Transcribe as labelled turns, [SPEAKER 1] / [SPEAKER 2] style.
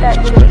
[SPEAKER 1] that